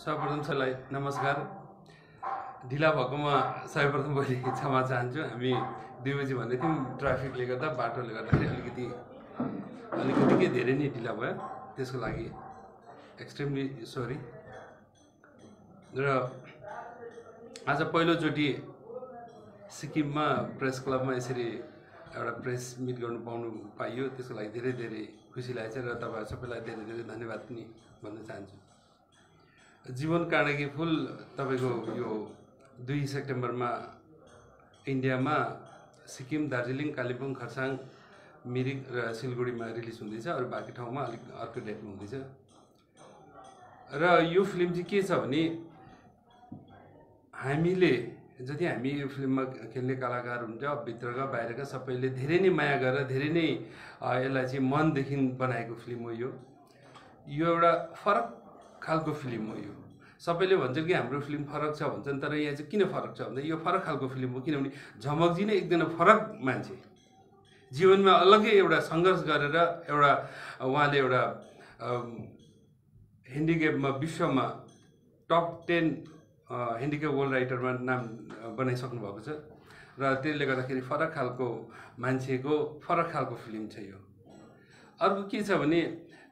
सर्वप्रथम सबैलाई नमस्कार। ढिला भएकोमा सर्वप्रथम मैले क्षमा चाहन्छु। हामी दुई बजी भन्दै थियौँ ट्राफिकले गर्दा बाटोले गर्दाखेरि अलिकति अलिकति धेरै नै ढिला भयो। त्यसको लागि एक्सट्रिमली सरी र आज पहिलोचोटि सिक्किममा प्रेस क्लबमा यसरी एउटा प्रेस मिट गर्नु पाउनु पाइयो। त्यसको लागि धेरै धेरै खुसी लागेको छ र तपाईँहरू सबैलाई धेरै धेरै धन्यवाद पनि भन्न चाहन्छु। जीवन कार्णेगी फुल तपाईँको यो दुई सेप्टेम्बरमा इन्डियामा सिक्किम दार्जिलिङ कालिम्पोङ खरसाङ मिरिक र सिलगढीमा रिलिज हुँदैछ। अरू बाँकी ठाउँमा अलिक अर्को डेटमा हुँदैछ। र यो फिल्म चाहिँ के छ भने हामीले जति हामी यो फिल्ममा खेल्ने कलाकार हुन्छ भित्रका बाहिरका सबैले धेरै नै माया गरेर धेरै नै यसलाई चाहिँ मनदेखि बनाएको फिल्म हो यो। यो एउटा फरक खालको फिल्म हो यो। सबैले भन्छ कि हाम्रो फिल्म फरक छ भन्छन् तर यहाँ चाहिँ किन फरक छ भन्दा यो फरक खालको फिल्म हो किनभने झमकजी नै एकजना फरक मान्छे। जीवनमा अलग्गै एउटा सङ्घर्ष गरेर एउटा उहाँले एउटा ह्यान्डिक्यापमा विश्वमा टप टेन ह्यान्डिक्याप वर्ल्ड राइटरमा नाम बनाइसक्नु भएको छ। र त्यसले गर्दाखेरि फरक खालको मान्छेको फरक खालको फिल्म छ यो। अर्को के छ भने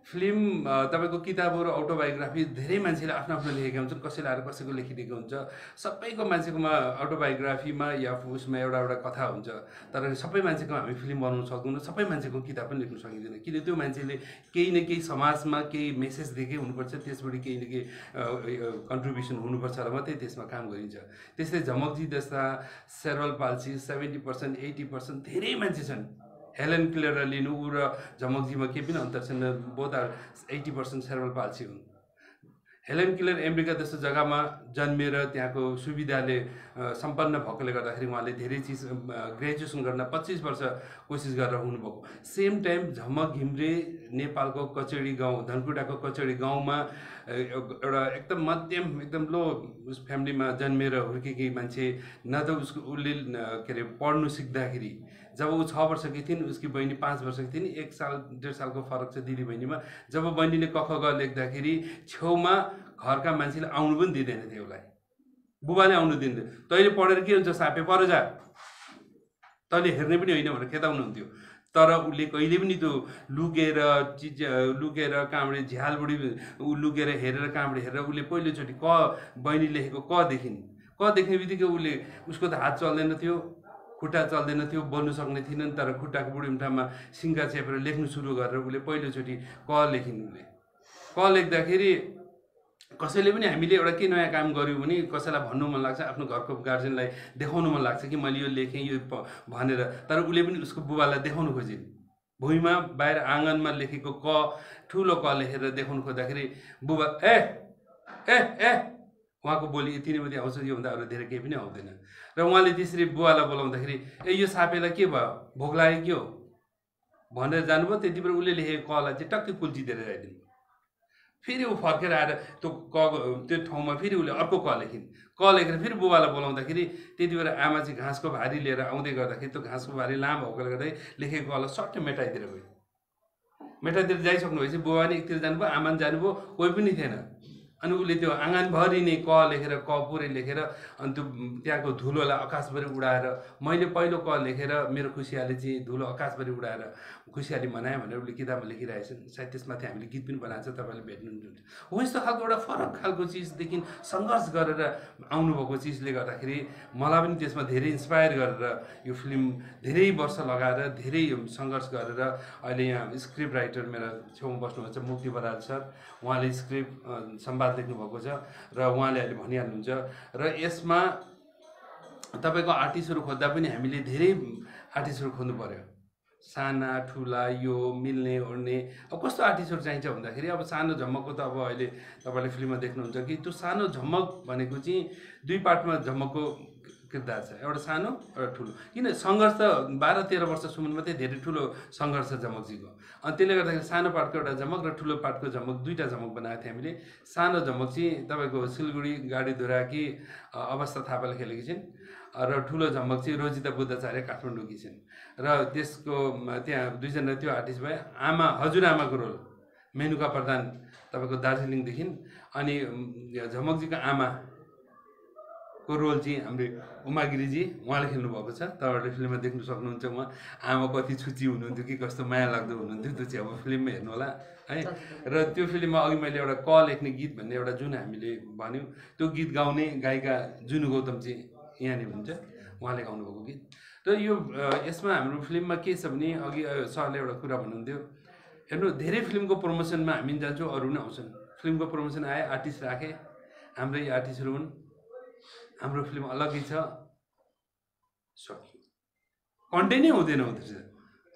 फिल्म तपाईँको किताबहरू अटोबायोग्राफी धेरै मान्छेले आफ्नो आफ्नो लेखेका हुन्छन् कसैले आएर कसैको लेखिदिएको हुन्छ। सबैको मान्छेकोमा अटोबायोग्राफीमा या उसमा एउटा एउटा कथा हुन्छ। तर सबै मान्छेको हामी फिल्म बनाउन सक्दैनौँ सबै मान्छेको किताब पनि लेख्न सकिँदैन। किन त्यो मान्छेले केही न केही समाजमा केही मेसेज दिएकै हुनुपर्छ त्यसबाट केही न केही कन्ट्रिब्युसन हुनुपर्छ र मात्रै त्यसमा काम गरिन्छ। त्यस्तै झमकजी जस्ता cerebral palsy seventy percent eighty percent धेरै मान्छे छन्। हेलेन क्लियरलाई लिनु ऊ र झमकजीमा केही पनि अन्तर छैन। Both are eighty percent cerebral palsy हुन्। हेलेन किलर अमेरिका जस्तो जग्गामा जन्मिएर त्यहाँको सुविधाले सम्पन्न भएकोले गर्दाखेरि उहाँले धेरै चिज ग्रेजुएसन गर्न पच्चिस वर्ष कोसिस गरेर हुनुभएको। सेम टाइम झमक घिम्रे नेपालको कचेडी गाउँ धनकुटाको कचेडी गाउँमा एउटा एकदम मध्यम एकदम लो उस फ्यामिलीमा जन्मिएर हुर्केकी मान्छे न त उसको उसले के अरे पढ्नु सिक्दाखेरि जब ऊ छ वर्षकी थिइन् उसकी बहिनी पाँच वर्षकी थिइन् एक साल डेढ सालको फरक छ दिदी बहिनीमा। जब बहिनीले क ख ग लेख्दाखेरि छेउमा घरका मान्छेले आउनु पनि दिँदैन थियो उसलाई। बुबाले आउनु दिन्थ्यो तैँले पढेर के हुन्छ सापे? पर जा। तैँले हेर्ने पनि होइन भनेर खेताउनुहुन्थ्यो तर उसले कहिले पनि त्यो लुकेर चिज लुकेर कहाँबाट झ्यालबुढी ऊ लुकेर हेरेर कहाँबाट हेरेर उसले पहिलोचोटि क बहिनी लेखेको क देखिन्। क देख्ने बित्तिकै उसले उसको त हात चल्दैन थियो। खुट्टा चल्दैन थियो बोल्नु सक्ने थिएनन् तर खुट्टाको बुढी मुठामा सिङ्गा चेपेर लेख्नु सुरु गरेर उसले पहिलोचोटि क लेखिन् उसले। क लेख्दाखेरि कसैले पनि हामीले एउटा के नयाँ काम गऱ्यौँ भने कसैलाई भन्नु मन लाग्छ आफ्नो घरको गार्जेनलाई देखाउनु मन लाग्छ कि मैले यो लेखेँ यो भनेर। तर उसले पनि उसको बुबालाई देखाउनु खोजिन्। भुइँमा बाहिर आँगनमा लेखेको क ठुलो क लेखेर देखाउनु खोज्दाखेरि बुबा ए ए ए उहाँको बोली यति नै मात्रै आउँछ योभन्दा अरू धेरै केही पनि आउँदैन। र उहाँले त्यसरी बुवालाई बोलाउँदाखेरि ए यो सापेलाई के भयो? भोक लाग्यो के हो? भनेर जानुभयो। त्यति बेला उसले लेखेको कलाई चाहिँ टक्कै कुल्चिदिएर आइदिनु फेरि ऊ फर्केर आएर त्यो क त्यो ठाउँमा फेरि उसले अर्को क लेखिन्। क लेखेर फेरि बुबालाई बोलाउँदाखेरि त्यति बेला आमा चाहिँ घाँसको भारी लिएर आउँदै गर्दाखेरि त्यो घाँसको भारी लामो भएकोले गर्दै लेखेको कलाई सट्टै मेटाइदिएर गयो। मेटाइदिएर जाइसक्नु भएपछि बुबा पनि एकतिर जानुभयो आमा पनि जानुभयो कोही पनि थिएन। अनि उसले त्यो आँगनभरि नै क लेखेर क पुरै लेखेर अनि त्यो त्यहाँको धुलोलाई आकाशभरि उडाएर मैले पहिलो क लेखेर मेरो खुसियाली चाहिँ धुलो आकाशभरि उडाएर खुसियाली मनाएँ भनेर उसले किताबमा लेखिरहेछन् सायद त्यसमाथि हामीले गीत पनि बनाएको छ तपाईँले भेट्नुहुन्छ हो यस्तो खालको एउटा फरक खालको चिजदेखि सङ्घर्ष गरेर आउनुभएको चिजले गर्दाखेरि मलाई पनि त्यसमा धेरै इन्सपायर गरेर यो फिल्म धेरै वर्ष लगाएर धेरै सङ्घर्ष गरेर अहिले यहाँ स्क्रिप्ट राइटर मेरो छेउमा बस्नुभएको छ मुक्ति बराल सर। उहाँले स्क्रिप्ट अ, सम्वाद लेख्नुभएको छ र उहाँले अहिले भनिहाल्नुहुन्छ र यसमा तपाईँको आर्टिस्टहरू खोज्दा पनि हामीले धेरै आर्टिस्टहरू खोज्नु पऱ्यो साना ठुला यो मिल्ने ओर्ने अब कस्तो आर्टिस्टहरू चाहिन्छ भन्दाखेरि अब सानो झमकको त अब अहिले तपाईँले फिल्ममा देख्नुहुन्छ कि त्यो सानो झमक भनेको चाहिँ दुई पार्टमा झमकको किरदार छ। एउटा सानो एउटा ठुलो। किन सङ्घर्ष त बाह्र तेह्र वर्षसम्म मात्रै धेरै ठुलो सङ्घर्ष झमकजीको अनि त्यसले गर्दाखेरि सानो पार्टको एउटा झमक र ठुलो पार्टको झमक दुईवटा झमक बनाएको थियो हामीले। सानो झमक चाहिँ तपाईँको सिलगढी गाडी धुराकी अवस्था थापाले खेलेकी छिन्। र ठुलो झमक चाहिँ रोजिता बुद्धाचार्य काठमाडौँकी छिन्। र त्यसको त्यहाँ दुईजना त्यो आर्टिस्ट भए। आमा हजुरआमाको रोल। मेनुका प्रधान तपाईँको दार्जिलिङदेखि। अनि झमकजीको आमा। को रोल चाहिँ हाम्रो उमागिरीजी उहाँले खेल्नुभएको छ। तपाईँहरूले फिल्ममा देख्नु सक्नुहुन्छ उहाँ आमा कति छुची हुनुहुन्थ्यो कि कस्तो माया लाग्दो हुनुहुन्थ्यो त्यो चाहिँ अब फिल्ममा हेर्नु होला है। र त्यो फिल्ममा अघि मैले एउटा क लेख्ने गीत भन्ने एउटा जुन हामीले भन्यौँ त्यो गीत गाउने गायिका जुनु गौतम चाहिँ यहाँनिर हुनुहुन्छ उहाँले गाउनुभएको गीत। र यो यसमा हाम्रो फिल्ममा के छ भने अघि सरले एउटा कुरा भन्नुहुन्थ्यो। हेर्नु धेरै फिल्मको प्रमोसनमा हामी जान्छौँ अरू पनि आउँछन्। फिल्मको प्रमोसन आए आर्टिस्ट राखे। हाम्रै आर्टिस्टहरू हुन्। हाम्रो फिल्म अलग्गै छ। कन्टेन्टै हुँदैन हुँदैछ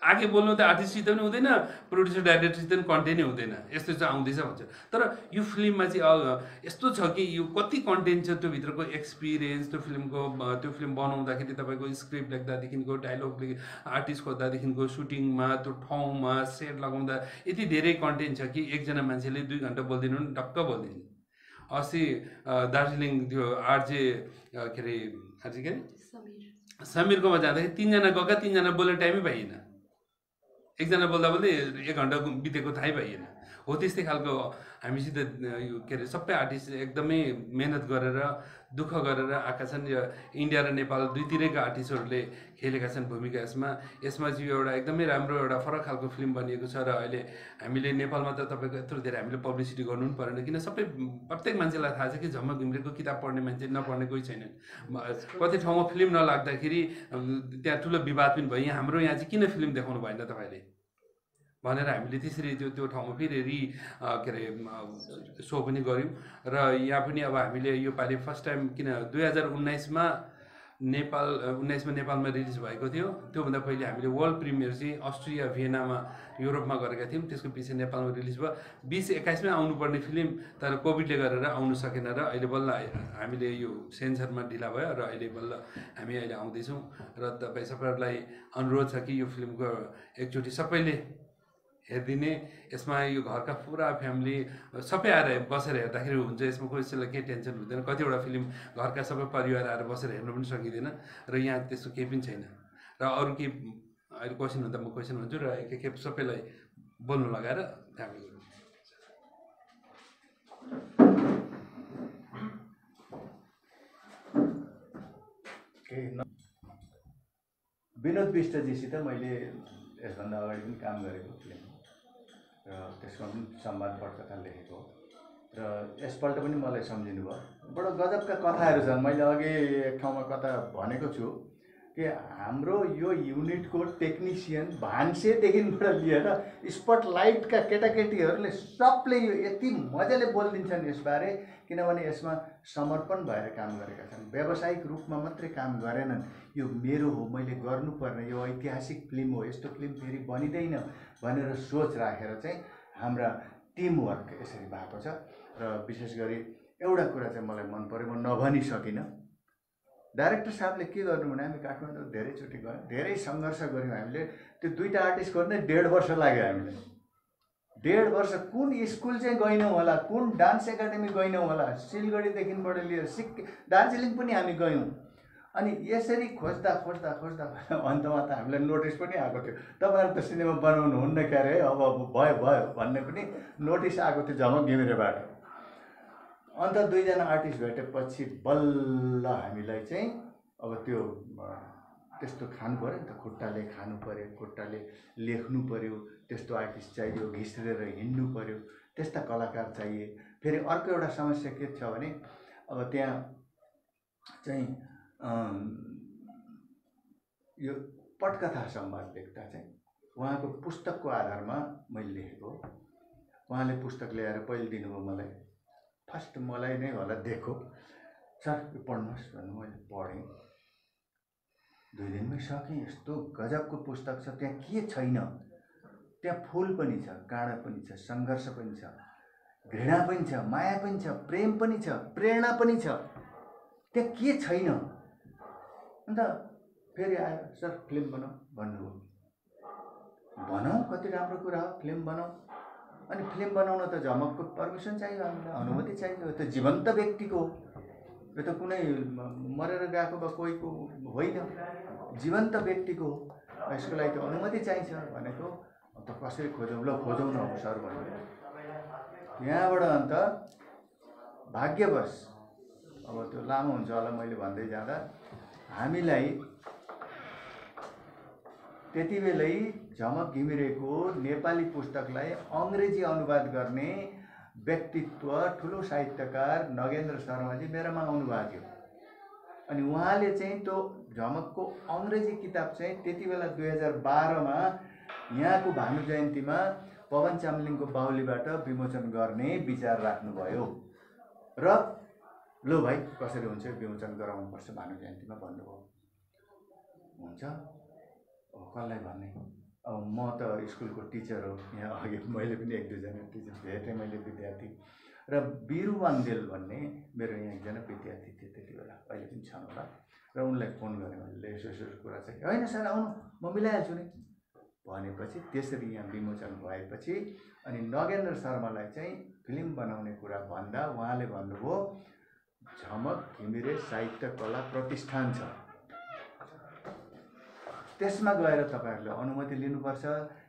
आगे बोल्नु त आर्टिस्टसित पनि हुँदैन प्रड्युसर डाइरेक्टरसित पनि कन्टेन्टै हुँदैन। यस्तो चाहिँ आउँदैछ भन्छ। तर यो फिल्ममा चाहिँ यस्तो छ कि यो कति कन्टेन्ट छ त्यो भित्रको एक्सपिरियन्स त्यो फिल्मको त्यो फिल्म बनाउँदाखेरि तपाईँको स्क्रिप्ट लेख्दादेखिको डाइलग आर्टिस्ट खोज्दादेखिको सुटिङमा त्यो ठाउँमा सेट लगाउँदा यति धेरै कन्टेन्ट छ कि एकजना मान्छेले दुई घन्टा बोलिदिनु पनि ढक्क बोलिदिनु। अस्ति दार्जिलिङ त्यो आरजे के अरे आरजे के? अरे समीरकोमा जाँदाखेरि तिनजना गएका तिनजना बोल्ने टाइमै पाइएन। एकजना बोल्दा बोल्दै एक घन्टा बितेको थाहै पाइएन। हो त्यस्तै खालको हामीसित यो के अरे सबै आर्टिस्ट एकदमै मेहनत गरेर दुःख गरेर आएका छन् यो इन्डिया र नेपाल दुईतिरैका आर्टिस्टहरूले खेलेका छन् भूमिका यसमा। यसमा चाहिँ एउटा एकदमै राम्रो एउटा फरक खालको फिल्म बनिएको छ र अहिले हामीले नेपालमा त तपाईँको यत्रो धेरै हामीले पब्लिसिटी गर्नु पनि परेन। किन सबै प्रत्येक मान्छेलाई थाहा छ कि झम्म घिम्रेको किताब पढ्ने मान्छे नपढ्ने कोही छैनन् कति ठाउँमा फिल्म नलाग्दाखेरि त्यहाँ ठुलो विवाद पनि भयो। यहाँ हाम्रो यहाँ चाहिँ किन फिल्म देखाउनु भएन तपाईँले? भनेर हामीले त्यसरी त्यो त्यो ठाउँमा फेरि रि के अरे सो पनि गऱ्यौँ। र यहाँ पनि अब हामीले यो पालि फर्स्ट टाइम किन दुई हजार उन्नाइसमा नेपाल उन्नाइसमा नेपालमा रिलिज भएको थियो। त्योभन्दा पहिले हामीले वर्ल्ड प्रिमियर चाहिँ अस्ट्रिया भियनामा युरोपमा गरेका थियौँ। त्यसको पछि नेपालमा रिलिज भयो। बिस एक्काइसमै आउनुपर्ने फिल्म तर कोभिडले गरेर आउनु सकेन र अहिले बल्ल हामीले यो सेन्सरमा ढिला भयो र अहिले बल्ल हामी अहिले आउँदैछौँ। र तपाईँ सबैहरूलाई अनुरोध छ कि यो फिल्मको एकचोटि सबैले हेरिदिने। यसमा यो घरका पुरा फ्यामिली सबै आएर बसेर हेर्दाखेरि हुन्छ। यसमा कसैलाई केही टेन्सन हुँदैन। कतिवटा फिल्म घरका सबै परिवार आएर बसेर हेर्नु पनि सकिँदैन र यहाँ त्यस्तो केही पनि छैन। र अरू केही अहिले क्वेसन हुँदा म क्वेसन भन्छु र एक खेप सबैलाई बोल्नु लगाएर हामी विनोद विष्टजीसित मैले यसभन्दा अगाडि पनि काम गरेको फिल्म र त्यसमा पनि संवादपत्रका लेखेको र यसपल्ट पनि मलाई सम्झिनु भयो बडो गजबका कथाहरू छन्। मैले अघि एक ठाउँमा कथा भनेको छु कि हाम्रो यो युनिटको टेक्निसियन भान्सेदेखिबाट लिएर स्पटलाइटका केटाकेटीहरूले सबले यो यति मजाले बोलिदिन्छन् यसबारे किनभने यसमा समर्पण भएर काम गरेका छन्। व्यावसायिक रूपमा मात्रै काम गरेनन्। यो मेरो हो मैले गर्नुपर्ने यो ऐतिहासिक फिल्म हो यस्तो फिल्म फेरि बनिँदैन भनेर सोच राखेर चाहिँ हाम्रा टिमवर्क यसरी भएको छ। र विशेष गरी एउटा कुरा चाहिँ मलाई मन पऱ्यो म नभनी सकिनँ डाइरेक्टर साहबले के गर्नु भने हामी काठमाडौँ धेरैचोटि गयौँ। धेरै सङ्घर्ष गऱ्यौँ हामीले। त्यो दुइटा आर्टिस्ट गर्नै डेढ वर्ष लाग्यो हामीलाई। डेढ वर्ष कुन स्कुल चाहिँ गएनौँ होला कुन डान्स एकाडेमी गएनौँ होला सिलगढीदेखिबाट लिएर सिक् दार्जिलिङ पनि हामी गयौँ। अनि यसरी खोज्दा खोज्दा खोज्दा अन्तमा त हामीलाई नोटिस पनि आएको थियो। तपाईँहरू त सिनेमा बनाउनु हुन्न क्यारे? अब भयो भयो भन्ने पनि नोटिस आएको थियो झमक घिमिरेबाट अन्त दुईजना आर्टिस्ट भेटेपछि बल्ल हामीलाई चाहिँ अब त्यो त्यस्तो खानु पऱ्यो नि त। खुट्टाले खानु पऱ्यो खुट्टाले लेख्नु पऱ्यो त्यस्तो आर्टिस्ट चाहियो घिस्रेर हिँड्नु पऱ्यो त्यस्ता कलाकार चाहिए। फेरि अर्को एउटा समस्या के छ भने अब त्यहाँ चाहिँ यो पटकथा संवाद लेख्दा चाहिँ उहाँको पुस्तकको आधारमा मैले लेखेको उहाँले पुस्तक ल्याएर पहिले दिनुभयो मलाई। फर्स्ट मलाई नै होला देखो। सर यो पढ्नुहोस् भन्नु मैले पढेँ। दुई दिनमै सकेँ। यस्तो गजबको पुस्तक छ। त्यहाँ के छैन? त्यहाँ फुल पनि छ काँडा पनि छ सङ्घर्ष पनि छ घृणा पनि छ माया पनि छ प्रेम पनि छ प्रेरणा पनि छ। त्यहाँ के छैन? अन्त फेरि आयो सर फिल्म बनाऊ। भन्नुभयो। भनौँ कति राम्रो कुरा हो फिल्म बनाऊ। अनि फिल्म बनाउन त झमकको पर्मिसन चाहियो हामीलाई अनुमति चाहियो। यो त जीवन्त व्यक्तिको यो त कुनै मरेर गएको वा कोहीको होइन। जीवन्त व्यक्तिको यसको लागि त अनुमति चाहिन्छ भनेको त कसरी खोजौँ ल खोजौँ न सर भन्यो त्यहाँबाट अन्त भाग्यवश अब त्यो लामो हुन्छ होला मैले भन्दै जाँदा हामीलाई त्यति बेलै झमक घिमिरेको नेपाली पुस्तकलाई अङ्ग्रेजी अनुवाद गर्ने व्यक्तित्व ठुलो साहित्यकार नगेन्द्र शर्माजी मेरोमा आउनुभएको थियो। अनि उहाँले चाहिँ त्यो झमकको अङ्ग्रेजी किताब चाहिँ त्यति बेला दुई हजार बाह्रमा यहाँको भानु जयन्तीमा पवन चामलिङको बाहुलीबाट विमोचन गर्ने विचार राख्नुभयो। र लो भाइ कसरी हुन्छ विमोचन गराउनुपर्छ भानु जयन्तीमा भन्नुभयो। हुन्छ? कसलाई भन्ने? म त स्कुलको टिचर हो यहाँ अघि मैले पनि एक दुईजना टिचर भेटेँ मैले विद्यार्थी। र बिरु वाङ्देल भन्ने मेरो यहाँ एकजना विद्यार्थी थिए त्यति बेला अहिले पनि छन् होला। र उनलाई फोन गरेँ मैले यसो यसो कुरा चाहिँ। होइन सर आउनु। म मिलाइहाल्छु नि। भनेपछि त्यसरी यहाँ विमोचन भएपछि अनि नगेन्द्र शर्मालाई चाहिँ फिल्म बनाउने कुरा भन्दा उहाँले भन्नुभयो झमक घिमिरे साहित्य कला प्रतिष्ठान छ। त्यसमा गएर तपाईँहरूले अनुमति लिनुपर्छ।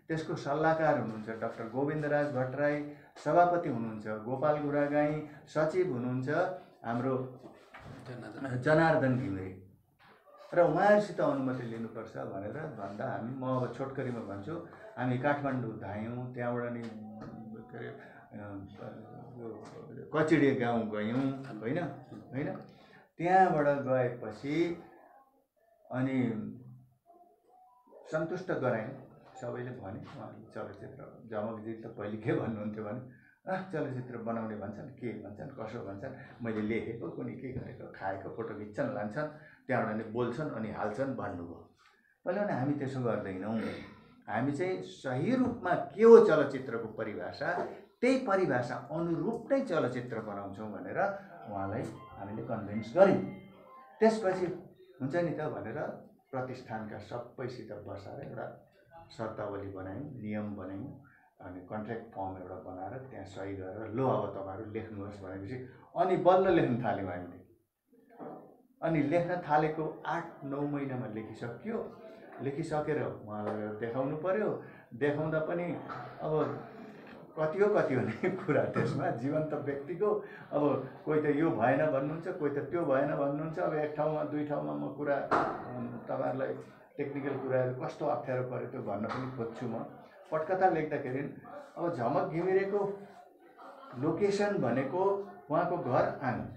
त्यसको सल्लाहकार हुनुहुन्छ डाक्टर गोविन्दराज भट्टराई सभापति हुनुहुन्छ गोपाल गुरागाई सचिव हुनुहुन्छ हाम्रो जनार्दन। घिमिरे। र उहाँहरूसित अनुमति लिनुपर्छ भनेर भन्दा हामी म अब छोटकरीमा भन्छु हामी काठमाडौँ धायौँ त्यहाँबाट नि के अरे कचिडे गाउँ गयौँ होइन? होइन? त्यहाँबाट गएपछि अनि सन्तुष्ट गरायौँ सबैले भने चलचित्र झमकजी त पहिले के भन्नुहुन्थ्यो भने चलचित्र बनाउने भन्छन् के भन्छन् कसो भन्छन् मैले लेखेको कुनै के गरेको खाएको फोटो खिच्छन् लान्छन् त्यहाँबाट नि बोल्छन् अनि हाल्छन् भन्नुभयो। मैले भने हामी त्यसो गर्दैनौँ हामी चाहिँ सही रूपमा के हो चलचित्रको परिभाषा त्यही परिभाषा अनुरूप नै चलचित्र बनाउँछौँ भनेर उहाँलाई हामीले कन्भिन्स गऱ्यौँ। त्यसपछि हुन्छ नि त भनेर प्रतिष्ठानका सबैसित बसाएर एउटा शर्तावली बनायौँ नियम बनायौँ अनि कन्ट्र्याक्ट फर्म एउटा बनाएर त्यहाँ सही गरेर लो अब तपाईँहरू लेख्नुहोस् भनेपछि अनि बल्ल लेख्न थाल्यौँ हामीले। अनि लेख्न थालेको आठ नौ महिनामा लेखिसक्यो। लेखिसकेर उहाँलाई देखाउनु पऱ्यो देखाउँदा पनि अब कति हो कति हो नै कुरा त्यसमा। जीवन्त व्यक्तिको अब कोही त यो भएन भन्नुहुन्छ कोही त त्यो भएन भन्नुहुन्छ। अब एक ठाउँमा दुई ठाउँमा म कुरा तपाईँहरूलाई टेक्निकल कुराहरू कस्तो अप्ठ्यारो पऱ्यो त्यो भन्न पनि खोज्छु म। पटकथा लेख्दाखेरि अब झमक घिमिरेको लोकेसन भनेको उहाँको घर आँगन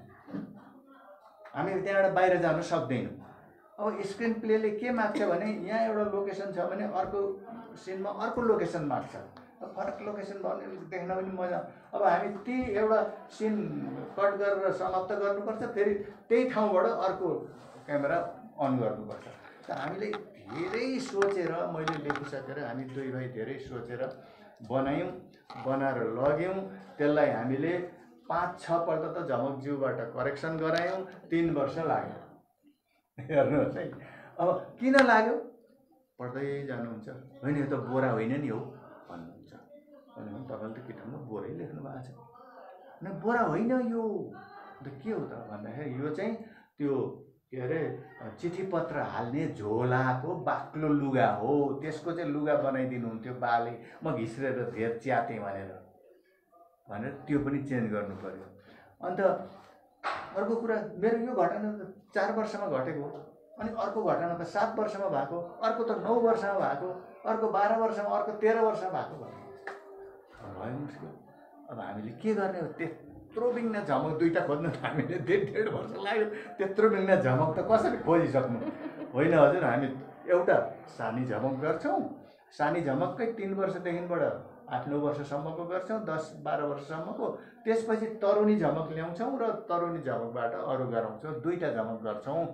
हामी त्यहाँबाट बाहिर जानु सक्दैनौँ। अब स्क्रिन प्लेले के माग्छ भने यहाँ एउटा लोकेसन छ भने अर्को सिनमा अर्को लोकेसन माग्छ। फरक लोकेसन भने देख्न पनि मजा अब हामी ती एउटा सिन कट गरेर समाप्त गर्नुपर्छ फेरि त्यही ठाउँबाट अर्को क्यामेरा अन गर्नुपर्छ। त हामीले धेरै सोचेर मैले लेखिसकेर हामी दुई भाइ धेरै सोचेर बनायौँ बनाएर लग्यौँ। त्यसलाई हामीले पाँच छपल्ट त झमकज्यूबाट करेक्सन गरायौँ तिन वर्ष लाग्यो। हेर्नुहोस् है। अब किन लाग्यो? पढ्दै जानुहुन्छ। होइन यो त बोरा होइन नि हौ भन्नुहुन्छ। भने तपाईँले त किताबमा बोरै लेख्नु भएको छ? बोरा होइन यो। अन्त के हो त भन्दाखेरि यो चाहिँ त्यो के अरे चिठी पत्र हाल्ने झोलाको बाक्लो लुगा हो त्यसको चाहिँ लुगा बनाइदिनुहुन्थ्यो बाले। म घिस्रेर धेर च्यातेँ भनेर। भनेर त्यो पनि चेन्ज गर्नु पऱ्यो अन्त अर्को कुरा मेरो यो घटना त चार वर्षमा घटेको अनि अर्को घटना त सात वर्षमा भएको अर्को त नौ वर्षमा भएको अर्को बाह्र वर्षमा अर्को तेह्र वर्षमा भएको भयो भयो मुस्किल। अब हामीले के गर्ने हो त्यत्रो बिघ्न झमक दुइटा खोज्नु हामीले डेढ डेढ वर्ष लाग्यो। त्यत्रो बिघ्न झमक त कसरी खोजिसक्नु? होइन हजुर हामी एउटा सानी झमक गर्छौँ। सानी झमक्कै तिन वर्षदेखिबाट आठ नौ वर्षसम्मको गर्छौँ दस बाह्र वर्षसम्मको। त्यसपछि तरुनी झमक ल्याउँछौँ र तरुनी झमकबाट अरू गराउँछौँ। दुईवटा झमक गर्छौँ।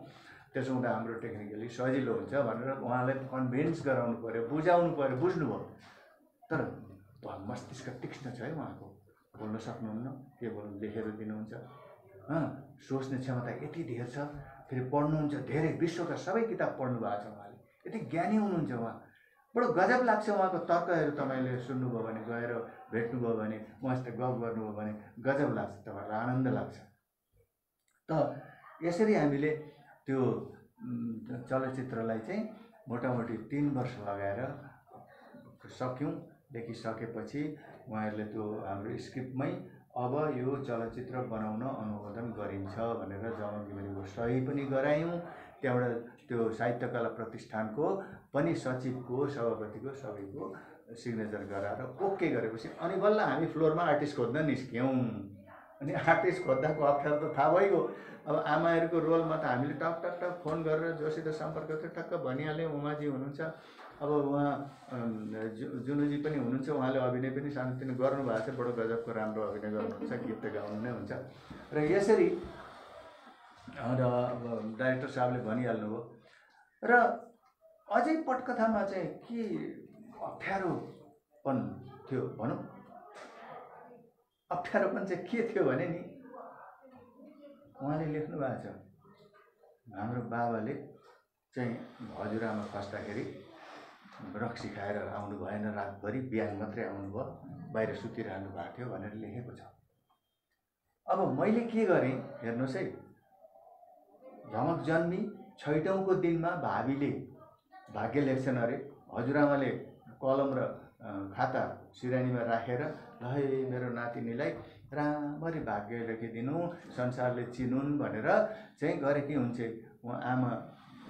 त्यसो हुँदा हाम्रो टेक्निकली सजिलो हुन्छ भनेर उहाँलाई कन्भिन्स गराउनु पऱ्यो बुझाउनु पऱ्यो बुझ्नुभयो। तर मस्तिष्क तीक्ष्ण छ है उहाँको। बोल्न सक्नुहुन्न के बोल्नु लेखेर दिनुहुन्छ सोच्ने क्षमता यति धेर छ फेरि पढ्नुहुन्छ धेरै विश्वका सबै किताब पढ्नु भएको छ उहाँले। यति ज्ञानी हुनुहुन्छ उहाँ। बडो गजब लाग्छ उहाँको तर्कहरू तपाईँले सुन्नुभयो भने गएर भेट्नुभयो भने उहाँसित गफ गर्नुभयो भने गजब लाग्छ तपाईँहरूलाई आनन्द लाग्छ। त यसरी हामीले त्यो चलचित्रलाई चाहिँ मोटामोटी तिन वर्ष लगाएर सक्यौँ। लेखिसकेपछि उहाँहरूले त्यो हाम्रो स्क्रिप्टमै अब यो चलचित्र बनाउन अनुमोदन गरिन्छ भनेर जमल घिमिरेको सही पनि गरायौँ। त्यहाँबाट त्यो साहित्य कला प्रतिष्ठानको पनि सचिवको सभापतिको सबैको सिग्नेचर गराएर ओके गरेपछि अनि बल्ल हामी फ्लोरमा आर्टिस्ट खोज्न निस्क्यौँ। अनि आर्टिस्ट खोज्दाको अप्ठ्यारो त थाहा भइगयो। अब आमाहरूको रोलमा त हामीले टक टक टक फोन गरेर जोसित सम्पर्क थियो टक्क भनिहाल्यौँ उमाजी हुनुहुन्छ। अब उहाँ जु जुनुजी पनि हुनुहुन्छ उहाँले अभिनय पनि सानोतिनो गर्नुभएको छ बडो गजबको राम्रो अभिनय गर्नुहुन्छ गीत गाउनु नै हुन्छ। र यसरी र अब डाइरेक्टर साहबले भनिहाल्नुभयो र अझै पटकथामा चाहिँ के अप्ठ्यारोपन थियो भनौँ? अप्ठ्यारोपन चाहिँ के थियो भने नि उहाँले लेख्नु भएको छ। हाम्रो बाबाले चाहिँ हजुरआमा खस्दाखेरि रक्सी खाएर आउनु भएन रातभरि बिहान मात्रै आउनुभयो बाहिर सुतिरहनु भएको थियो भनेर लेखेको छ। अब मैले के गरेँ हेर्नुहोस् है। झमक जन्मी छैटौँको दिनमा भावीले भाग्य लेख्छन् अरे हजुरआमाले कलम र खाता सिरानीमा राखेर ल है मेरो नातिनीलाई राम्ररी भाग्य लेखिदिनु संसारले चिनुन् भनेर चाहिँ गरेकी हुन्छ। उहाँ आमा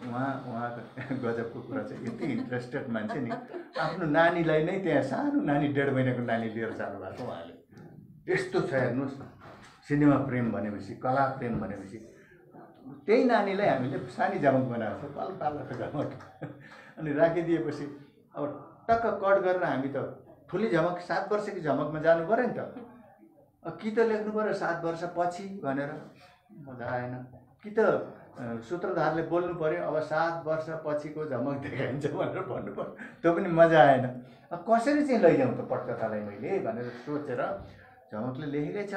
उहाँ उहाँको गजबको कुरा चाहिँ यति इन्ट्रेस्टेड मान्छे नि। आफ्नो नानीलाई नै त्यहाँ सानो नानी डेढ महिनाको नानी लिएर जानुभएको उहाँले। यस्तो छ हेर्नुहोस् सिनेमा प्रेम भनेपछि कला प्रेम भनेपछि त्यही नानीलाई हामीले सानी झमक बनाएको छ पाल पालको झमक अनि राखिदिएपछि अब टक्क कट गरेर हामी त ठुली झमक सात वर्षकी झमकमा जानु पऱ्यो नि त। कि त लेख्नु पऱ्यो सात वर्ष पछि भनेर। मजा आएन। कि त सूत्रधारले बोल्नु पऱ्यो अब सात वर्ष पछिको झमक देखाइन्छ भनेर भन्नु पऱ्यो त्यो पनि मजा आएन। कसरी चाहिँ लैजाउँ त पटकथालाई मैले भनेर सोचेर झमकले लेखेकै छ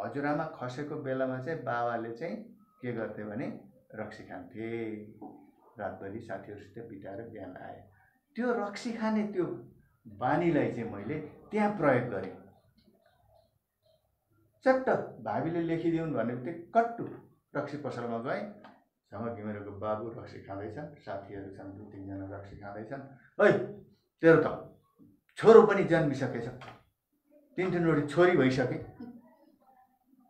हजुरआमा खसेको बेलामा चाहिँ बाबाले चाहिँ के गर्थे भने रक्सी खान्थे रातभरि साथीहरूसित बिताएर बिहान आए। त्यो रक्सी खाने त्यो बानीलाई चाहिँ मैले त्यहाँ प्रयोग गरेँ। चट्ट भावीले लेखिदिउन् भन्ने बित्तिकै कट्टु रक्सी पसलमा गएँ। झमक घिमिरेको बाबु रक्सी खाँदैछन् साथीहरू छन् दुई तिनजना रक्सी खाँदैछन्। है तेरो त छोरो पनि जन्मिसकेछ। तिन तिनवटी छोरी भइसके।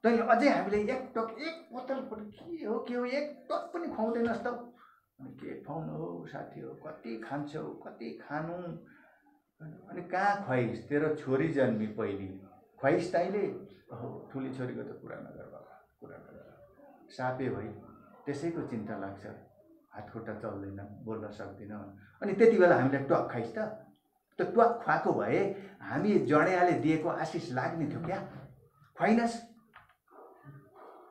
तैँले अझै हामीले एक टक एक बोतल पनि के हो के हो एक टक पनि खुवाउँदैनस् त के खुवाउनु हो साथी हो कति खान्छौ कति खानु? अनि कहाँ खुवाइस्? तेरो छोरी जन्मी पहिली। खुवाइस् तैँले ओहो ठुली छोरीको त कुरा नगर बाबा कुरा नगर। सापे भई त्यसैको चिन्ता लाग्छ। हातखुट्टा चल्दैन बोल्न सक्दिनँ। अनि त्यति बेला हामीले ट्वाक खाइस् त। त्यो ट्वाक खुवाएको भए हामी जडेयाले दिएको आशिष लाग्ने थियो क्या? खुवाइनस्।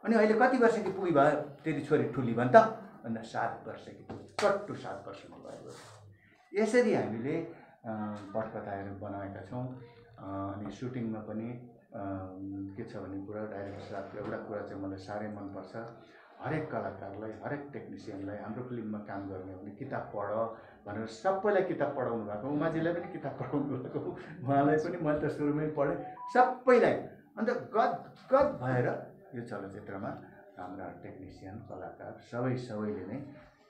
अनि अहिले कति वर्षकी पुगी भयो? तेरि छोरी ठुली भन् त। भन्दा सात वर्षकी चट्टु सात वर्षको भयो यसरी हामीले अ, पटकथाहरू बनाएका छौँ। अनि सुटिङमा पनि के छ भने कुरा डाइरेक्टर साहबको एउटा कुरा चाहिँ मलाई साह्रै मनपर्छ। हरेक कलाकारलाई हरेक टेक्निसियनलाई हाम्रो फिल्ममा काम गर्ने भने किताब पढ भनेर सबैलाई किताब पढाउनु भएको उमाजीलाई पनि किताब पढाउनु भएको उहाँलाई पनि मैले त सुरुमै पढेँ। सबैलाई। अन्त गद गद भएर यो चलचित्रमा हाम्रा टेक्निसियन कलाकार सबै सबैले नै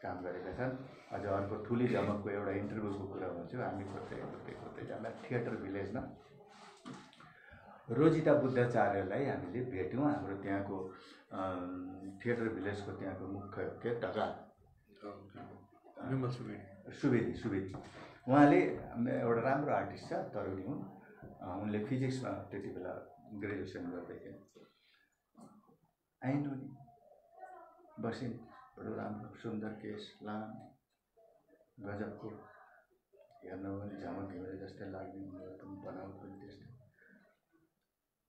काम गरेका छन्। अझ अर्को ठुली झमकको एउटा इन्टरभ्यूको कुरा भन्छु। हामी खोज्दै खोज्दै खोज्दै जाँदा थिएटर भिलेजमा रोजिता बुद्धाचार्यलाई हामीले भेट्यौँ हाम्रो त्यहाँको थिएटर भिलेजको त्यहाँको मुख्य के ढका। सुवेदी। सुवेदी उहाँले एउटा राम्रो आर्टिस्ट छ तरुणी हुन्। उनले फिजिक्समा त्यति बेला ग्रेजुएसन गर्दै थिए। आइनु नि बसिन् बडो राम्रो सुन्दर केस लामो गजबको हेर्न पनि झमक घिमिरे जस्तै लाग्ने बनावट पनि त्यस्तै।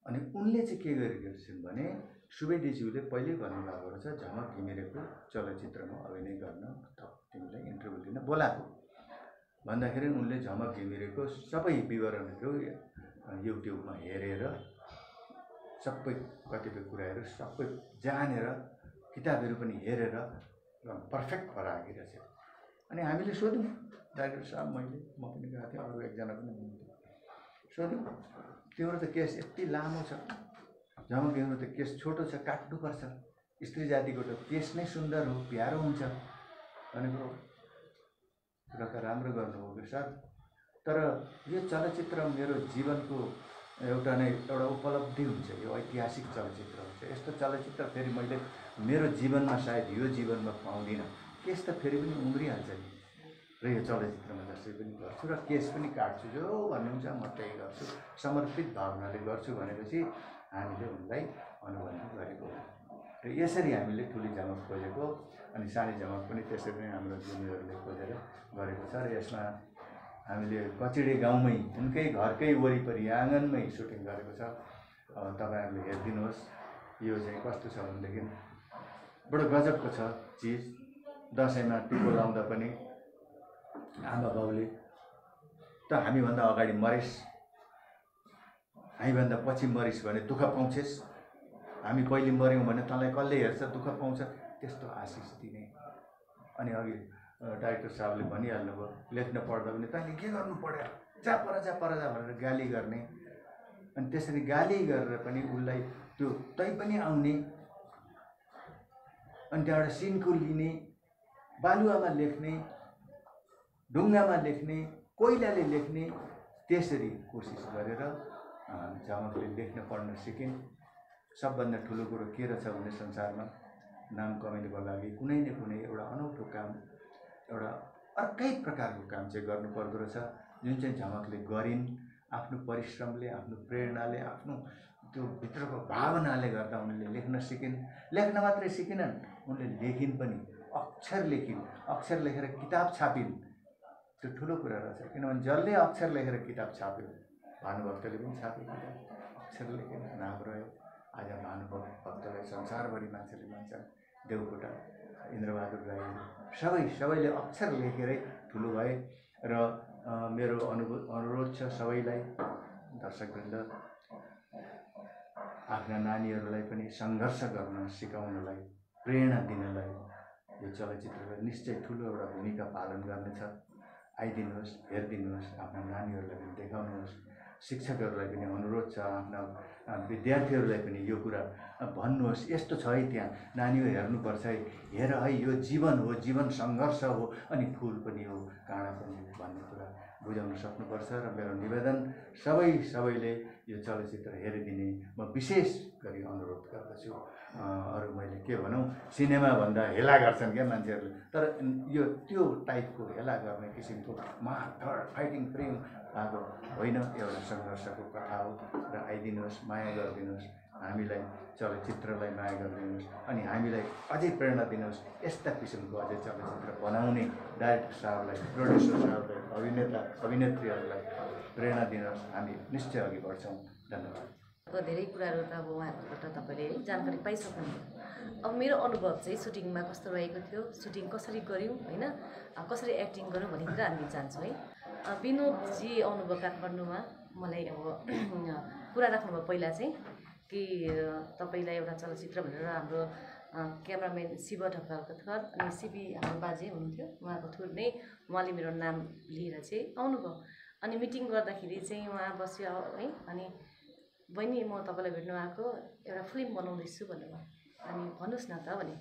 अनि उनले चाहिँ के गरेको छिन् भने सुवेदीज्यूले पहिल्यै भन्नुभएको रहेछ झमक घिमिरेको चलचित्रमा अभिनय गर्न त तिमीलाई इन्टरभ्यू दिन बोलाएको। भन्दाखेरि उनले झमक घिमिरेको सबै विवरणहरू युट्युबमा हेरेर सबै कतिपय कुराहरू सबै जानेर किताबहरू पनि हेरेर पर्फेक्ट भएर आइरहेछ अनि हामीले सोध्यौँ डाइरेक्टर साहब मैले म पनि गएको थिएँ अरू एकजना पनि हुनुहुन्थ्यो। सोध्यौँ तिम्रो त केस यति लामो छ? झमक तिम्रो त केस छोटो छ काट्नुपर्छ स्त्री जातिको त केस नै सुन्दर हो प्यारो हुन्छ। भनेको कुरा त राम्रो गर्नुभयो सर? तर यो चलचित्र मेरो जीवनको एउटा नै एउटा उपलब्धि हुन्छ यो ऐतिहासिक चलचित्र हुन्छ। यस्तो चलचित्र फेरि मैले मेरो जीवनमा सायद यो जीवनमा पाउँदिनँ। केस त फेरि पनि उम्रिहाल्छ नि। र यो चलचित्रमा जसरी पनि गर्छु र केस पनि काट्छु जो भन्नुहुन्छ म त्यही गर्छु। समर्पित भावनाले गर्छु भनेपछि हामीले उनलाई अनुबन्ध गरेको हो। र यसरी हामीले ठुली झमक खोजेको अनि सानी झमक पनि त्यसरी नै हाम्रो जुनियरले खोजेर गरेको छ र यसमा हामीले कचिडे गाउँमै उनकै घरकै वरिपरि आँगनमै सुटिङ गरेको छ। तपाईँहरूले हेरिदिनुहोस् यो चाहिँ कस्तो छ भनेदेखि बडो गजबको छ चिज। दसैँमा टिको लाउँदा पनि आमा बाउले त हामीभन्दा अगाडि मरेस्। हामीभन्दा पछि मरिस् भने दुःख पाउँछेस्। हामी पहिले मऱ्यौँ भने तँलाई कसले हेर्छ? दुःख पाउँछ। त्यस्तो आशिष दिने। अनि अघि डाइरेक्टर साहबले भनिहाल्नुभयो लेख्न पढ्दा पनि तैँले के गर्नु पर्यो जा पर जा पर जा भनेर गाली गर्ने। अनि त्यसरी गाली गरेर पनि उसलाई त्यो तै पनि आउने। अनि त्यहाँबाट सिनको लिने बालुवामा लेख्ने ढुङ्गामा लेख्ने कोइलाले लेख्ने त्यसरी कोसिस गरेर झमकले लेख्न पढ्न सिकिन्। सबभन्दा ठुलो कुरो के रहेछ भने संसारमा नाम कमाइनुको लागि कुनै न कुनै एउटा अनौठो काम एउटा अर्कै प्रकारको काम चाहिँ गर्नुपर्दो रहेछ। जुन चाहिँ झमकले गरिन् आफ्नो परिश्रमले आफ्नो प्रेरणाले आफ्नो त्यो भित्रको भावनाले गर्दा उनले लेख्न सिकिन्। लेख्न मात्रै सिकेनन् उनले लेखिन् पनि अक्षर लेखिन्। अक्षर लेखेर किताब छापिन्। त्यो ठुलो कुरा रहेछ। किनभने जसले अक्षर लेखेर किताब छाप्यो भानुभक्तले पनि छाप्यो किताब। अक्षर लेखेर नाम रह्यो। आज भानुभक्त भक्तलाई संसारभरि मान्छेले मान्छन् देवकोटा इन्द्रबहादुर राईहरू सबै सबैले अक्षर लेखेरै ठुलो भए र मेरो अनुभव अनुरोध छ सबैलाई दर्शकवृन्द आफ्ना नानीहरूलाई पनि सङ्घर्ष गर्न सिकाउनलाई प्रेरणा दिनलाई। यो चलचित्रले निश्चय ठुलो एउटा भूमिका पालन गर्नेछ। आइदिनुहोस् हेरिदिनुहोस् आफ्ना नानीहरूलाई पनि देखाउनुहोस्। शिक्षकहरूलाई पनि अनुरोध छ आफ्ना विद्यार्थीहरूलाई पनि यो कुरा भन्नुहोस्। यस्तो छ है त्यहाँ नानी हेर्नुपर्छ है। हेर है यो जीवन हो जीवन सङ्घर्ष हो अनि फुल पनि हो काँडा पनि हो भन्ने कुरा बुझाउन सक्नुपर्छ र मेरो निवेदन सबै सबैले यो चलचित्र हेरिदिने म विशेष गरी अनुरोध गर्दछु। अरू मैले के भनौँ सिनेमा भन्दा हेला गर्छन् क्या मान्छेहरूले। तर यो त्यो टाइपको हेला गर्ने किसिमको मारधर फाइटिङ प्रेम भएको होइन एउटा सङ्घर्षको कथा हो। र आइदिनुहोस् माया गरिदिनुहोस्। हामीलाई चलचित्रलाई माया गरिदिनुहोस् अनि हामीलाई अझै प्रेरणा दिनुहोस् यस्ता किसिमको अझै चलचित्र बनाउने डाइरेक्टर साहबलाई प्रड्युसर साहबलाई अभिनेता अभिनेत्रीहरूलाई प्रेरणा दिनुहोस्। हामी निश्चय अघि बढ्छौँ। धन्यवाद। को धेरै कुराहरू त अब उहाँहरूबाट तपाईँले जानकारी पाइसक्नुभयो। अब मेरो अनुभव चाहिँ सुटिङमा कस्तो रहेको थियो सुटिङ कसरी गऱ्यौँ होइन? कसरी एक्टिङ गऱ्यौँ भन्ने कुरा हामी जान्छौँ है? विनोदजी आउनुभयो काठमाडौँमा। मलाई अब कुरा राख्नुभयो पहिला चाहिँ। कि तपाईँलाई एउटा चलचित्र भनेर हाम्रो क्यामराम्यान शिव ढकालको थर अनि सिबी हाम्रो बाजे हुनुहुन्थ्यो। उहाँको थ्रु नै उहाँले मेरो नाम लिएर चाहिँ आउनुभयो। अनि मिटिङ गर्दाखेरि चाहिँ उहाँ बस्यो है। अनि बहिनी म तपाईँलाई भेट्नु आएको एउटा फिल्म बनाउँदैछु भन्नुभयो अनि भन्नुहोस् न त भने।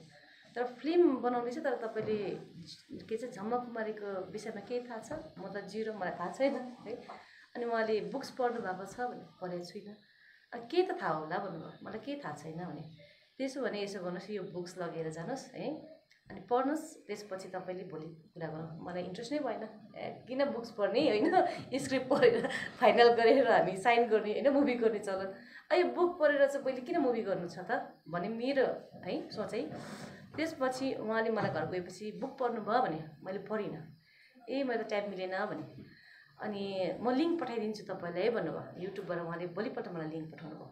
तर फिल्म बनाउँदैछु तर तपाईँले के चाहिँ झम्म कुमारीको विषयमा केही थाहा छ? म त जिरो मलाई थाहा छैन है। अनि उहाँले बुक्स पढ्नु भएको छ भने पढेको छुइनँ। के त थाहा होला भन्नुभयो मलाई केही थाहा छैन भने। त्यसो भने यसो गर्नुहोस् यो बुक्स लगेर जानुहोस् है। अनि पढ्नुहोस् त्यसपछि तपाईँले भोलि कुरा गरौँ मलाई इन्ट्रेस्ट नै भएन। किन बुक्स पढ्ने होइन? स्क्रिप्ट पढेर फाइनल गरेर हामी साइन गर्ने होइन? मुभी गर्ने चलन। यो बुक पढेर चाहिँ मैले किन मुभी गर्नु छ त? भने मेरो है सोचाइ त्यसपछि उहाँले मलाई घर गएपछि बुक पढ्नुभयो भने मैले पढिनँ। ए मैले त टाइम मिलेन भने। अनि म लिङ्क पठाइदिन्छु तपाईँलाई है भन्नुभयो। युट्युबबाट उहाँले भोलिपल्ट मलाई लिङ्क पठाउनु भयो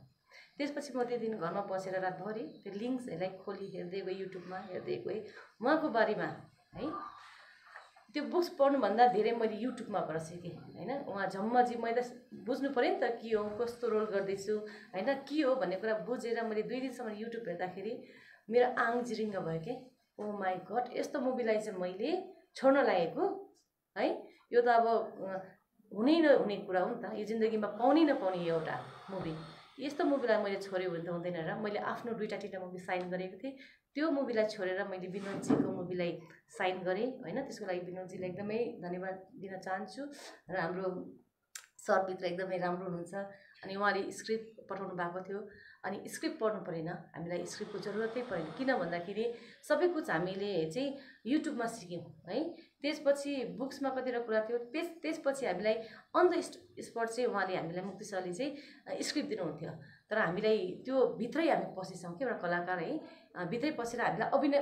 त्यसपछि म त्यो दिन घरमा बसेर रातभरि त्यो लिङ्क्सहरूलाई खोली हेर्दै गएँ युट्युबमा हेर्दै गएँ। उहाँको बारेमा है त्यो बुक्स पढ्नुभन्दा धेरै मैले युट्युबमा गएर सिकेँ होइन? उहाँ झम्मजी मैले बुझ्नु पऱ्यो नि त के हो कस्तो रोल गर्दैछु होइन? के हो भन्ने कुरा बुझेर मैले दुई दिनसम्म युट्युब हेर्दाखेरि मेरो आङ जिरिङ्ग भयो कि? ओ माई गड यस्तो मुभीलाई चाहिँ मैले छोड्न लागेको है? यो त अब हुनै नहुने कुरा हो नि त। यो जिन्दगीमा पाउनै नपाउने एउटा मुभी यस्तो मुभीलाई मैले छोड्यो भने त हुँदैन र मैले आफ्नो दुइटा तिनवटा मुभी साइन गरेको थिएँ। त्यो मुभीलाई छोडेर मैले विनोदजीको मुभीलाई साइन गरेँ होइन? त्यसको लागि विनोदजीलाई एकदमै धन्यवाद दिन चाहन्छु र हाम्रो सरभित्र एकदमै राम्रो हुनुहुन्छ। अनि उहाँले स्क्रिप्ट पठाउनु भएको थियो। अनि स्क्रिप्ट पढ्नु परेन हामीलाई स्क्रिप्टको जरुरतै परेन। किन भन्दाखेरि सबै कुछ हामीले चाहिँ युट्युबमा सिक्यौँ है। त्यसपछि बुक्समा कतिवटा कुरा थियो त्यस त्यसपछि हामीलाई अन द स्पट चाहिँ उहाँले हामीलाई मुक्ति सरले चाहिँ स्क्रिप्ट दिनुहुन्थ्यो। तर हामीलाई त्यो भित्रै हामी पसेछौँ कि एउटा कलाकार है। भित्रै पसेर हामीलाई अभिनय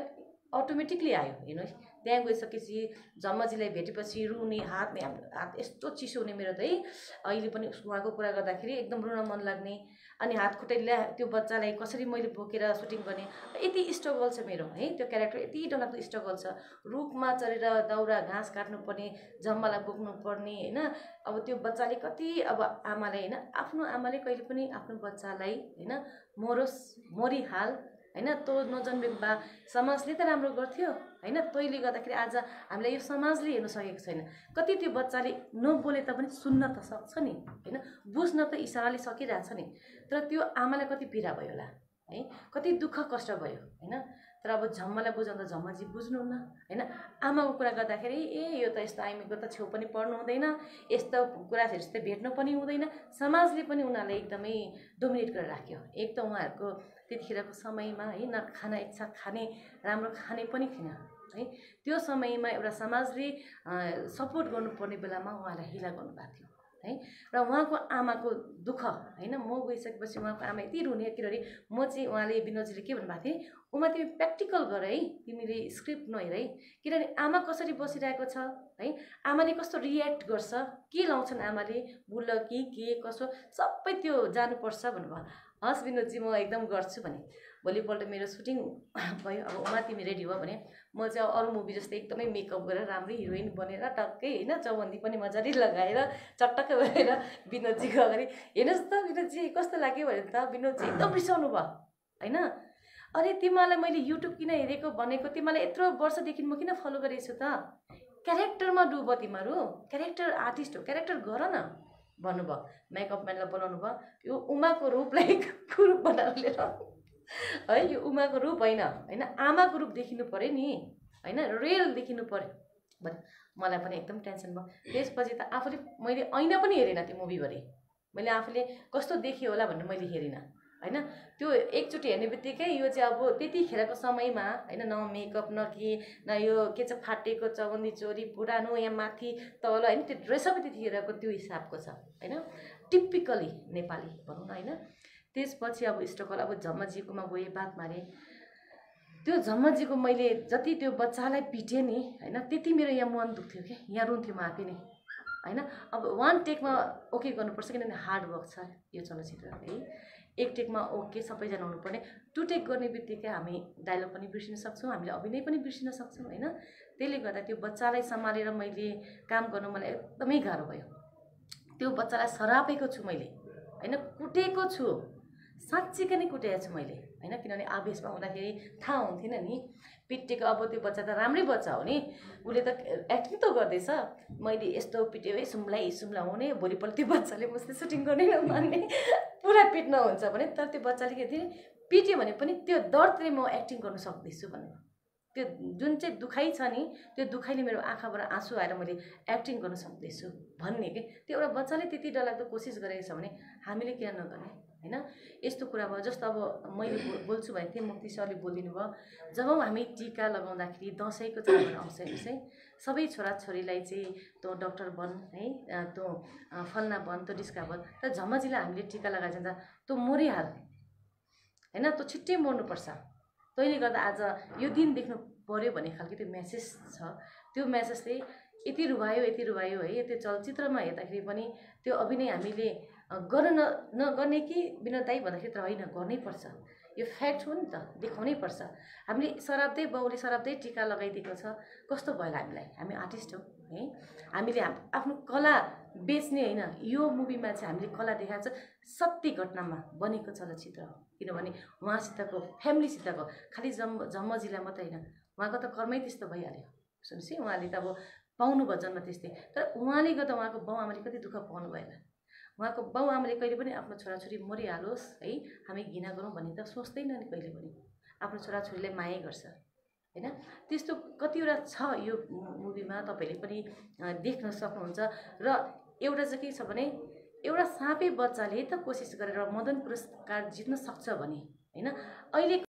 अटोमेटिकली आयो हेर्नुहोस् त्यहाँ गइसकेपछि जम्माजीलाई भेटेपछि रुने हात हात यस्तो चिसो हुने मेरो त है। अहिले पनि उहाँको कुरा गर्दाखेरि एकदम रुन मन लाग्ने। अनि हात खुट्टै ल्या त्यो बच्चालाई कसरी मैले बोकेर सुटिङ गर्ने यति स्ट्रगल छ मेरो है? त्यो क्यारेक्टर यति डरलाग्दो स्ट्रगल छ। रुखमा चढेर दाउरा घाँस काट्नुपर्ने जम्मालाई बोक्नु पर्ने होइन? अब त्यो बच्चाले कति अब आमालाई होइन? आफ्नो आमाले कहिले पनि आफ्नो बच्चालाई होइन? मरोस् मरिहाल होइन? तँ नजन्मेको बा समाजले त राम्रो गर्थ्यो होइन? तैँले गर्दाखेरि आज हामीलाई यो समाजले हेर्नु सकेको छैन। कति त्यो बच्चाले नबोले त पनि सुन्न त सक्छ नि होइन? बुझ्न त इसाराले सकिरहेछ नि। तर त्यो आमालाई कति पीडा भयो होला है? कति दुःख कष्ट भयो होइन? तर अब झम्मालाई बुझाउँदा झम्माजी बुझ्नुहुन्न होइन? आमाको कुरा गर्दाखेरि ए यो त यस्तो आइमीको त छेउ पनि पढ्नु हुँदैन यस्तो कुराहरूसित भेट्नु पनि हुँदैन। समाजले पनि उनीहरूलाई एकदमै डोमिनेट गरेर राख्यो। एक त उहाँहरूको त्यतिखेरको समयमा है न खाना इच्छा खाने राम्रो खाने पनि थिएन है। त्यो समयमा एउटा समाजले सपोर्ट गर्नुपर्ने बेलामा उहाँलाई हिला गर्नुभएको थियो है। र उहाँको आमाको दुःख होइन म गइसकेपछि उहाँको आमा यति रुने किनभने म चाहिँ उहाँले विनोदजीले के भन्नुभएको थिएँ उमा तिमी प्र्याक्टिकल गर है। तिमीले स्क्रिप्ट नहेर है। किनभने आमा कसरी बसिरहेको छ है। आमाले कस्तो रियाक्ट गर्छ के लाउँछन् आमाले बुल्ल कि के कसो सबै त्यो जानुपर्छ भन्नुभयो। हस् विनोदजी म एकदम गर्छु भने। भोलिपल्ट मेरो सुटिङ भयो अब उमा तिमी रेडी भयो भने म चाहिँ अब अरू मुभी जस्तै एकदमै मेकअप गरेर राम्रै हिरोइन बनेर टक्कै होइन चौबन्दी पनि मजाले लगाएर चटक्कै भएर विनोदजीको अगाडि। हेर्नुहोस् त विनोदजी कस्तो लाग्यो भने त विनोदजी एकदम रिसाउनु भयो होइन? अरे तिमीलाई मैले युट्युब किन हेरेको भनेको तिमीलाई यत्रो वर्षदेखि म किन फलो गरेको छु त? क्यारेक्टरमा डुब तिमीहरू क्यारेक्टर आर्टिस्ट हो क्यारेक्टर गर न। भन्नुभयो। मेकअप म्यानलाई बनाउनु भयो यो उमाको रूपलाई कुरूप बनाएर लिएर है यो उमाको रूप होइन होइन आमाको रूप देखिनु पऱ्यो नि होइन रियल देखिनु पऱ्यो भने मलाई पनि एकदम टेन्सन भयो। त्यसपछि त आफूले मैले ऐना पनि हेरेन त्यो मुभीभरि। मैले आफूले कस्तो देखेँ होला भनेर मैले हेरिनँ। होइन? त्यो एकचोटि हेर्ने बित्तिकै यो चाहिँ अब त्यतिखेरको समयमा होइन न मेकअप न के न यो के छ फाटेको चौबन्दी चोरी पुरानो यहाँ माथि तल होइन त्यो ड्रेसअप त्यतिखेरको त्यो हिसाबको छ होइन? टिपिकली नेपाली भनौँ न होइन? त्यसपछि अब स्टकल अब झम्मजीकोमा गएँ बात मारेँ। त्यो झम्मजीको मैले जति त्यो बच्चालाई पिटेँ नि होइन त्यति मेरो यहाँ मन दुख्थ्यो क्या यहाँ रुन्थ्यो म आफै नै होइन? अब वान टेकमा ओके गर्नुपर्छ किनभने हार्ड वर्क छ यो चलचित्र है? एक टेकमा ओके सबैजना हुनुपर्ने। टु टेक गर्ने बित्तिकै हामी डायलग पनि बिर्सिन सक्छौँ हामीले अभिनय पनि बिर्सिन सक्छौँ होइन? त्यसले गर्दा त्यो बच्चालाई सम्हालेर मैले काम गर्नु मलाई एकदमै गाह्रो भयो। त्यो बच्चालाई सरापेको छु मैले होइन? कुटेको छु। साँच्चीकै नै कुटेको छु मैले होइन? किनभने आवेशमा हुँदाखेरि थाहा हुन्थेन नि। पिटेको अब त्यो बच्चा त राम्रै बच्चा हो नि। उसले त एक्टिङ त गर्दैछ। मैले यस्तो पिट्यो है सुम्लाई सुम्ला हुने भोलिपल्ट त्यो बच्चाले मसित सुटिङ गर्नै नमान्ने पुरा पिट्न हुन्छ भने तर त्यो बच्चाले के थियो पिट्यो भने पनि त्यो दर्दले म एक्टिङ गर्नु सक्दैछु भन्नु त्यो जुन चाहिँ दुखाइ छ नि त्यो दुखाइले मेरो आँखाबाट आँसु आएर मैले एक्टिङ गर्न सक्दैछु भन्ने कि? त्यो एउटा बच्चाले त्यति डरलाग्दो कोसिस गरेको छ भने हामीले किन नगर्ने? होइन? यस्तो कुरा भयो जस्तो अब मैले बोल्छु भने थिएँ मुक्ति सरले बोलिदिनु भयो जब हामी टिका लगाउँदाखेरि दसैँको चाडबाड आउँछ हेर्नुहोस् है? सबै छोराछोरीलाई चाहिँ तँ डक्टर बन है? तँ फल्ना बन तँ डिस्का बन तर झमजीलाई हामीले टिका लगाएर जाँदा तँ मरिहाल होइन? तँ छिट्टै मर्नुपर्छ। तैँले गर्दा आज यो दिन देख्नु पऱ्यो भन्ने खालको त्यो मेसेज छ। त्यो मेसेजले यति रुवायो यति रुवायो है त्यो चलचित्रमा हेर्दाखेरि पनि त्यो अभिनय हामीले गर्न न नगर्ने कि बिना दाई भन्दाखेरि त होइन गर्नै पर्छ। यो फ्याक्ट हो नि त देखाउनै पर्छ। हामीले शराब्दै बाउले शराब्दै टिका लगाइदिएको छ कस्तो भयो हामीलाई? हामी आर्टिस्ट हौ है? हामीले आफ्नो कला बेच्ने होइन यो मुभीमा चाहिँ हामीले कला देखाएको छ सत्य घटनामा बनेको चलचित्र हो। किनभने उहाँसितको फ्यामिलीसितको खालि जम जम्मजीलाई मात्रै होइन उहाँको त कर्मै त्यस्तो भइहाल्यो। सुन्नुहोस् है उहाँले त अब पाउनु भयो जन्म त्यस्तै। तर उहाँले गर्दा उहाँको बाउ आमाले कति दुःख पाउनु भएन। उहाँको बाउ आमाले कहिले पनि आफ्नो छोराछोरी मरिहालोस् है हामी घृणा गरौँ भन्ने त सोच्दैन नि कहिले पनि। आफ्नो छोराछोरीलाई माया गर्छ होइन? त्यस्तो कतिवटा छ यो मुभीमा तपाईँले पनि देख्न सक्नुहुन्छ। र एउटा चाहिँ के छ भने एउटा साँपे बच्चाले त कोसिस गरेर मदन पुरस्कार जित्न सक्छ भने होइन? अहिले